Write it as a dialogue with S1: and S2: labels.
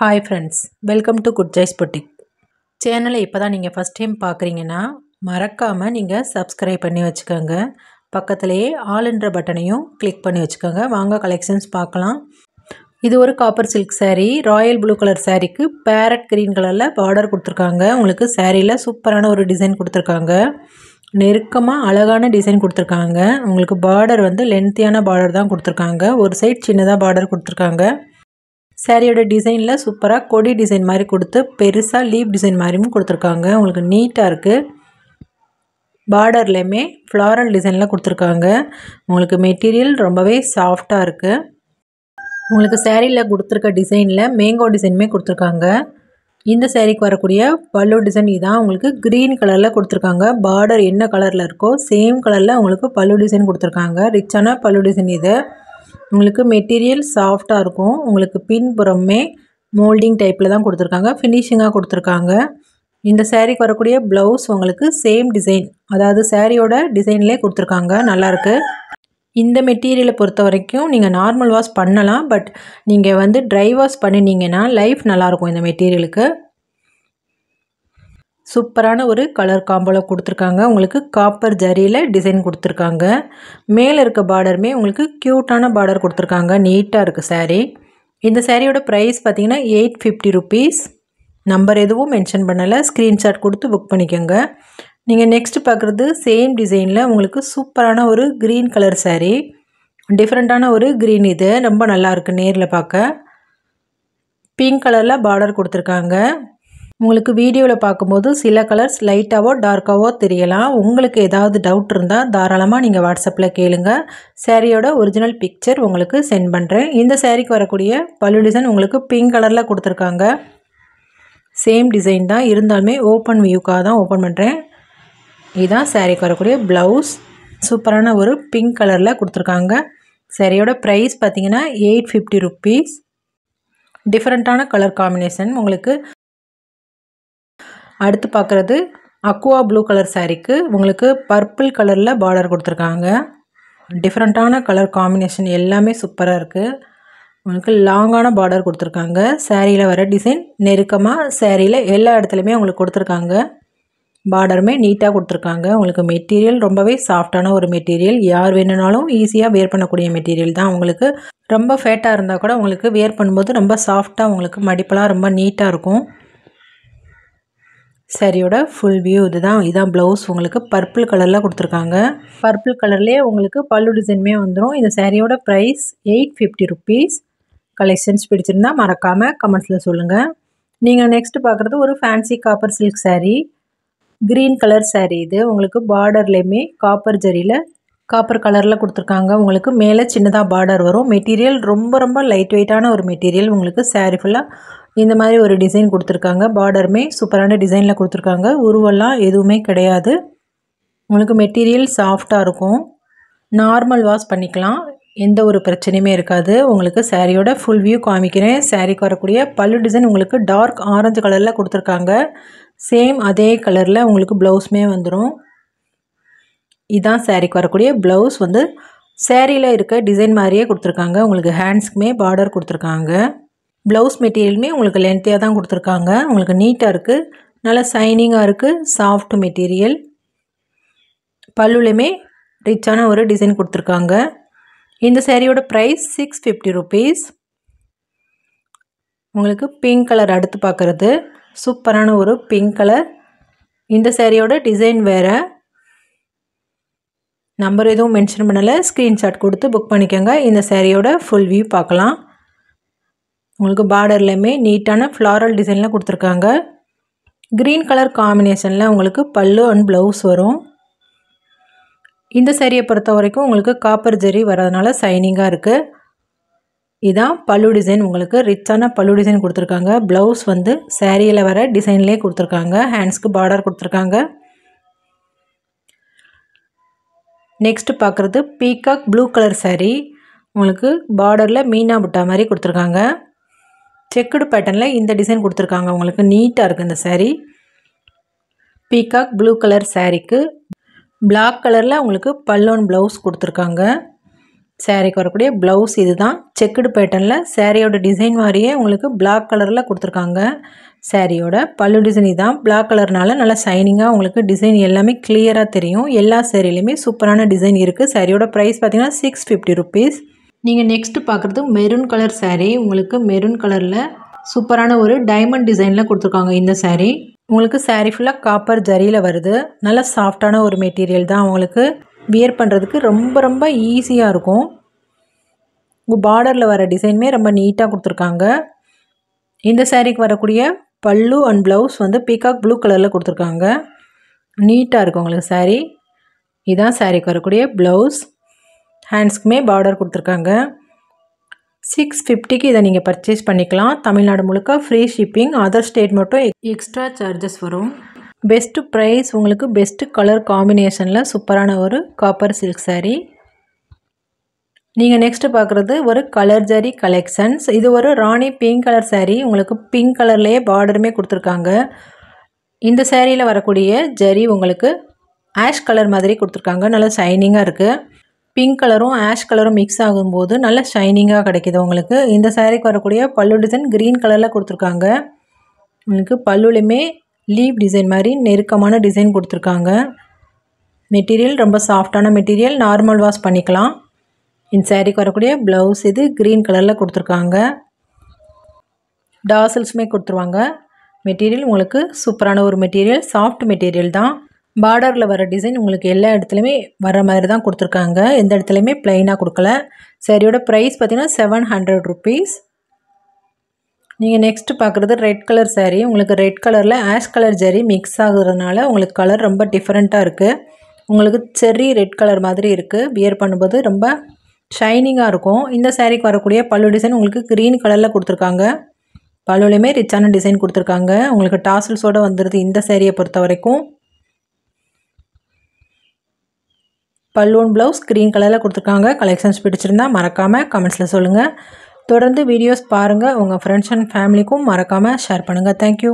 S1: Hi friends welcome to Good Joy's boutique சேனலை இப்போ தான் நீங்கள் ஃபஸ்ட் டைம் பார்க்குறீங்கன்னா மறக்காமல் நீங்கள் சப்ஸ்கிரைப் பண்ணி வச்சுக்கோங்க. பக்கத்துலேயே ஆளுன்ற பட்டனையும் கிளிக் பண்ணி வச்சுக்கோங்க. வாங்க கலெக்ஷன்ஸ் பார்க்கலாம். இது ஒரு copper silk sari royal blue colour சாரீக்கு பேரட் க்ரீன் கலரில் பார்டர் கொடுத்துருக்காங்க. உங்களுக்கு சாரியில் சூப்பரான ஒரு டிசைன் கொடுத்துருக்காங்க. நெருக்கமாக அழகான டிசைன் கொடுத்துருக்காங்க. உங்களுக்கு பார்டர் வந்து லென்த்தியான பார்டர் தான் கொடுத்துருக்காங்க. ஒரு சைட் சின்னதாக பார்டர் கொடுத்துருக்காங்க. சாரியோட டிசைனில் சூப்பராக கொடி டிசைன் மாதிரி கொடுத்து பெருசாக லீப் டிசைன் மாதிரியும் கொடுத்துருக்காங்க. உங்களுக்கு நீட்டாக இருக்குது பார்டர்லேயுமே ஃப்ளாரல் டிசைனில் கொடுத்துருக்காங்க. உங்களுக்கு மெட்டீரியல் ரொம்பவே சாஃப்டாக இருக்குது உங்களுக்கு சேரீயில் கொடுத்துருக்க டிசைனில் மேங்கோ டிசைனுமே கொடுத்துருக்காங்க. இந்த சேரீக்கு வரக்கூடிய பல்லு டிசைன் இதான் உங்களுக்கு க்ரீன் கலரில் கொடுத்துருக்காங்க. பார்டர் என்ன கலரில் இருக்கோ சேம் கலரில் உங்களுக்கு பல்லு டிசைன் கொடுத்துருக்காங்க. ரிச்சான பல்லு டிசைன் இது. உங்களுக்கு மெட்டீரியல் சாஃப்டாக இருக்கும். உங்களுக்கு பின்புறமே மோல்டிங் டைப்பில் தான் கொடுத்துருக்காங்க. ஃபினிஷிங்காக கொடுத்துருக்காங்க. இந்த சேரீக்கு வரக்கூடிய ப்ளவுஸ் உங்களுக்கு சேம் டிசைன் அதாவது சேரீயோட டிசைன்லேயே கொடுத்துருக்காங்க. நல்லாயிருக்கு இந்த மெட்டீரியலை பொறுத்த வரைக்கும் நீங்கள் நார்மல் வாஷ் பண்ணலாம் பட் நீங்கள் வந்து ட்ரை வாஷ் பண்ணினீங்கன்னா லைஃப் நல்லாயிருக்கும் இந்த மெட்டீரியலுக்கு சூப்பரான ஒரு கலர் காம்போவில் கொடுத்துருக்காங்க. உங்களுக்கு காப்பர் ஜரியில் டிசைன் கொடுத்துருக்காங்க. மேலே இருக்க பார்டருமே உங்களுக்கு க்யூட்டான பார்டர் கொடுத்துருக்காங்க. நீட்டாக இருக்குது சாரீ இந்த சாரியோட ப்ரைஸ் பார்த்தீங்கன்னா எயிட் ஃபிஃப்டி ருபீஸ் நம்பர் எதுவும் மென்ஷன் பண்ணலை. ஸ்க்ரீன்ஷாட் கொடுத்து புக் பண்ணிக்கோங்க. நீங்கள் நெக்ஸ்ட் பார்க்குறது சேம் டிசைனில் உங்களுக்கு சூப்பரான ஒரு க்ரீன் கலர் சாரீ டிஃப்ரெண்ட்டான ஒரு க்ரீன் இது. ரொம்ப நல்லாயிருக்கு நேரில் பார்க்க. பிங்க் கலரில் பார்டர் கொடுத்துருக்காங்க. உங்களுக்கு வீடியோவில் பார்க்கும்போது சில கலர்ஸ் லைட்டாவோ டார்க்காவோ தெரியலாம். உங்களுக்கு ஏதாவது டவுட் இருந்தால் தாராளமாக நீங்கள் வாட்ஸ்அப்பில் கேளுங்க. சேரீயோட ஒரிஜினல் பிக்சர் உங்களுக்கு சென்ட் பண்ணுறேன் இந்த சேரீக்கு வரக்கூடிய பல்லு டிசைன் உங்களுக்கு பிங்க் கலரில் கொடுத்துருக்காங்க. சேம் டிசைன் தான். இருந்தாலுமே ஓப்பன் வியூக்காக தான் ஓப்பன் பண்ணுறேன் இதுதான் சேரீக்கு வரக்கூடிய ப்ளவுஸ் சூப்பரான ஒரு பிங்க் கலரில் கொடுத்துருக்காங்க. சேரீயோட ப்ரைஸ் பார்த்தீங்கன்னா எயிட் ஃபிஃப்டி ருப்பீஸ் டிஃப்ரெண்ட்டான கலர் காம்பினேஷன் உங்களுக்கு அடுத்து பார்க்குறது அக்வா ப்ளூ கலர் சாரீக்கு உங்களுக்கு பர்பிள் கலரில் பார்டர் கொடுத்துருக்காங்க. டிஃப்ரெண்ட்டான கலர் காம்பினேஷன் எல்லாமே சூப்பராக இருக்குது உங்களுக்கு லாங்கான பார்டர் கொடுத்துருக்காங்க. சேரீயில் வர டிசைன் நெருக்கமாக சேரீயில் எல்லா இடத்துலையுமே உங்களுக்கு கொடுத்துருக்காங்க. பார்டருமே நீட்டாக கொடுத்துருக்காங்க. உங்களுக்கு மெட்டீரியல் ரொம்பவே சாஃப்டான ஒரு மெட்டீரியல் யார் வேணுனாலும் ஈஸியாக வேர் பண்ணக்கூடிய மெட்டீரியல் தான் உங்களுக்கு. ரொம்ப ஃபேட்டாக இருந்தால் கூட உங்களுக்கு வேர் பண்ணும்போது ரொம்ப சாஃப்டாக உங்களுக்கு மடிப்பெல்லாம் ரொம்ப நீட்டாக இருக்கும். சாரியோட ஃபுல் வியூ இதுதான். இதான் ப்ளவுஸ் உங்களுக்கு பர்பிள் கலரில் கொடுத்துருக்காங்க. பர்பிள் கலர்லேயே உங்களுக்கு பல்லு டிசைனுமே வந்துடும் இந்த சாரியோட price eight fifty rupees collections பிடிச்சிருந்தா மறக்காமல் கமெண்ட்ஸில் சொல்லுங்கள் நீங்கள் நெக்ஸ்ட் பார்க்குறது ஒரு fancy copper silk saree green colour saree இது. உங்களுக்கு பார்டர்லேயுமே காப்பர் ஜரியில் காப்பர் கலரில் கொடுத்துருக்காங்க. உங்களுக்கு மேலே சின்னதாக பார்டர் வரும். மெட்டீரியல் ரொம்ப ரொம்ப லைட் வெயிட்டான ஒரு மெட்டீரியல் உங்களுக்கு சாரீ ஃபுல்லாக இந்த மாதிரி ஒரு டிசைன் கொடுத்துருக்காங்க. பார்டருமே சூப்பரான டிசைனில் கொடுத்துருக்காங்க. உருவெல்லாம் எதுவுமே கிடையாது. உங்களுக்கு மெட்டீரியல் சாஃப்டாக இருக்கும். நார்மல் வாஷ் பண்ணிக்கலாம். எந்த ஒரு பிரச்சனையுமே இருக்காது. உங்களுக்கு சாரியோட ஃபுல் வியூ காமிக்கிறேன். சாரிக்கு வரக்கூடிய பல்லு டிசைன் உங்களுக்கு டார்க் ஆரஞ்சு கலரில் கொடுத்துருக்காங்க. சேம் அதே கலரில் உங்களுக்கு ப்ளவுஸுமே வந்துடும் இதுதான் சாரிக்கு வரக்கூடிய ப்ளவுஸ் வந்து சேரீயில் இருக்க டிசைன் மாதிரியே கொடுத்துருக்காங்க. உங்களுக்கு ஹேண்ட்ஸ்க்குமே பார்டர் கொடுத்துருக்காங்க. ப்ளவுஸ் மெட்டீரியலுமே உங்களுக்கு லென்த்தியாக தான் கொடுத்துருக்காங்க. உங்களுக்கு நீட்டாக இருக்குது நல்லா சைனிங்காக இருக்குது சாஃப்ட் மெட்டீரியல் பல்லுலையுமே ரிச்சான ஒரு டிசைன் கொடுத்துருக்காங்க. இந்த சேரீயோட ப்ரைஸ் சிக்ஸ் ஃபிஃப்டி ருபீஸ் உங்களுக்கு பிங்க் கலர் அடுத்து பார்க்குறது. சூப்பரான ஒரு பிங்க் கலர் இந்த சேரீயோட டிசைன் வேறு. நம்பர் எதுவும் மென்ஷன் பண்ணலை. ஸ்க்ரீன்ஷாட் கொடுத்து புக் பண்ணிக்கோங்க. இந்த சேரீயோட ஃபுல் வியூ பார்க்கலாம். உங்களுக்கு பார்டர்லையுமே நீட்டான ஃப்ளாரல் டிசைன்லாம் கொடுத்துருக்காங்க. க்ரீன் கலர் காம்பினேஷனில் உங்களுக்கு பல்லு அண்ட் ப்ளவுஸ் வரும். இந்த சேரீயை பொறுத்த வரைக்கும் உங்களுக்கு காப்பர் ஜெரி வரதுனால சைனிங்காக இருக்குது இதான் பல்லு டிசைன் உங்களுக்கு ரிச்சான பல்லு டிசைன் கொடுத்துருக்காங்க. ப்ளவுஸ் வந்து சேரீயில் வர டிசைன்லேயே கொடுத்துருக்காங்க. ஹேண்ட்ஸ்க்கு பார்டர் கொடுத்துருக்காங்க. நெக்ஸ்ட் பார்க்குறது பீகாக் ப்ளூ கலர் சேரீ உங்களுக்கு பார்டரில் மீனா புட்டா மாதிரி கொடுத்துருக்காங்க. செக்குடு பேட்டர்னில் இந்த டிசைன் கொடுத்துருக்காங்க. உங்களுக்கு நீட்டாக இருக்குது இந்த சேரீ பீகாக் ப்ளூ கலர் சேரீக்கு பிளாக் கலரில் உங்களுக்கு பல்லோன் ப்ளவுஸ் கொடுத்துருக்காங்க. சேரீக்கு வரக்கூடிய ப்ளவுஸ் இதுதான். செக்குடு பேட்டர்னில் சேரீயோட டிசைன் மாதிரியே உங்களுக்கு பிளாக் கலரில் கொடுத்துருக்காங்க. சேரீயோட பல்லு டிசைன் இதான். பிளாக் கலர்னால நல்லா ஷைனிங்காக உங்களுக்கு டிசைன் எல்லாமே கிளியராக தெரியும். எல்லா சேரீலையுமே சூப்பரான டிசைன் இருக்குது சேரீயோட ப்ரைஸ் பார்த்தீங்கன்னா சிக்ஸ் ஃபிஃப்டி ருபீஸ் நீங்கள் நெக்ஸ்ட்டு பார்க்குறது மெரூன் கலர் சாரீ உங்களுக்கு மெரூன் கலரில் சூப்பரான ஒரு டைமண்ட் டிசைனில் கொடுத்துருக்காங்க இந்த சாரீ உங்களுக்கு சாரீ ஃபுல்லாக காப்பர் ஜரியில் வருது. நல்ல சாஃப்டான ஒரு மெட்டீரியல் தான் உங்களுக்கு வியர் பண்ணுறதுக்கு ரொம்ப ரொம்ப ஈஸியாக இருக்கும். உங்கள் பார்டரில் வர டிசைனுமே ரொம்ப நீட்டாக கொடுத்துருக்காங்க. இந்த சாரீக்கு வரக்கூடிய பல்லு அண்ட் ப்ளவுஸ் வந்து பீகாக் ப்ளூ கலரில் கொடுத்துருக்காங்க. நீட்டாக இருக்கும் உங்களுக்கு சாரீ இதுதான் சாரீக்கு வரக்கூடிய ப்ளவுஸ் ஹேண்ட்ஸ்க்குமே பார்டர் கொடுத்துருக்காங்க. சிக்ஸ் ஃபிஃப்டிக்கு இதை நீங்கள் பர்ச்சேஸ் பண்ணிக்கலாம். தமிழ்நாடு முழுக்க ஃப்ரீ ஷிப்பிங் அதர் ஸ்டேட் மட்டும் எக்ஸ்ட்ரா சார்ஜஸ் வரும். பெஸ்ட்டு ப்ரைஸ் உங்களுக்கு பெஸ்ட்டு கலர் காம்பினேஷனில் சூப்பரான ஒரு காப்பர் சில்க் சாரீ நீங்கள் நெக்ஸ்ட்டு பார்க்குறது ஒரு கலர் ஜரி கலெக்ஷன்ஸ் இது ஒரு ராணி பிங்க் கலர் சாரீ உங்களுக்கு பிங்க் கலர்லேயே பார்டருமே கொடுத்துருக்காங்க. இந்த சேரீயில் வரக்கூடிய ஜரி உங்களுக்கு ஆஷ் கலர் மாதிரி கொடுத்துருக்காங்க. நல்லா ஷைனிங்காக இருக்குது பிங்க் கலரும் ஆஷ் கலரும் மிக்ஸ் ஆகும்போது நல்ல ஷைனிங்காக கிடைக்கிது உங்களுக்கு. இந்த சாரீக்கு வரக்கூடிய பல்லு டிசைன் க்ரீன் கலரில் கொடுத்துருக்காங்க. உங்களுக்கு பல்லுலையுமே லீவ் டிசைன் மாதிரி நெருக்கமான டிசைன் கொடுத்துருக்காங்க. மெட்டீரியல் ரொம்ப சாஃப்டான மெட்டீரியல் நார்மல் வாஷ் பண்ணிக்கலாம். இந்த சாரீக்கு வரக்கூடிய ப்ளவுஸ் இது க்ரீன் கலரில் கொடுத்துருக்காங்க. டாசல்ஸுமே கொடுத்துருவாங்க. மெட்டீரியல் உங்களுக்கு சூப்பரான ஒரு மெட்டீரியல் சாஃப்ட் மெட்டீரியல் தான். பார்டரில் வர டிசைன் உங்களுக்கு எல்லா இடத்துலையுமே வர மாதிரி தான் கொடுத்துருக்காங்க. எந்த இடத்துலையுமே ப்ளைனாக கொடுக்கல. சாரியோட ப்ரைஸ் பார்த்தீங்கன்னா செவன் ஹண்ட்ரட் ருபீஸ் நீங்கள் நெக்ஸ்ட் பார்க்குறது ரெட் கலர் saree. உங்களுக்கு ரெட் கலரில் ஆஷ் கலர் ஜரி மிக்ஸ் ஆகுறதுனால உங்களுக்கு கலர் ரொம்ப டிஃப்ரெண்ட்டாக இருக்குது உங்களுக்கு செர்ரி ரெட் கலர் மாதிரி இருக்குது வியர் பண்ணும்போது ரொம்ப ஷைனிங்காக இருக்கும். இந்த சாரீக்கு வரக்கூடிய பல்லு டிசைன் உங்களுக்கு க்ரீன் கலரில் கொடுத்துருக்காங்க. பல்லுலையுமே ரிச்சான டிசைன் கொடுத்துருக்காங்க. உங்களுக்கு டாசல்ஸோடு வந்துடுது இந்த சேரீயை பொறுத்த வரைக்கும் பல்லூன் ப்ளவுஸ் க்ரீன் கலரில் கொடுத்துருக்காங்க. கலெக்ஷன்ஸ் பிடிச்சிருந்தா மறக்காமல் கமெண்ட்ஸில் சொல்லுங்கள் தொடர்ந்து வீடியோஸ் பாருங்கள் உங்கள் ஃப்ரெண்ட்ஸ் அண்ட் ஃபேமிலிக்கும் மறக்காமல் ஷேர் பண்ணுங்கள் தேங்க்யூ